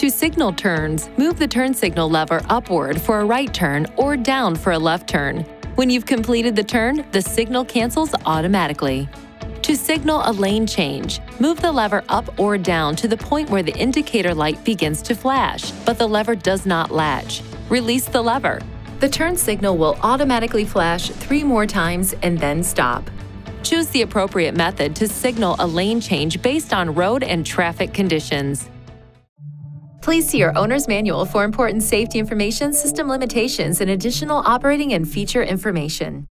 To signal turns, move the turn signal lever upward for a right turn or down for a left turn. When you've completed the turn, the signal cancels automatically. To signal a lane change, move the lever up or down to the point where the indicator light begins to flash, but the lever does not latch. Release the lever. The turn signal will automatically flash three more times and then stop. Choose the appropriate method to signal a lane change based on road and traffic conditions. Please see your owner's manual for important safety information, system limitations, and additional operating and feature information.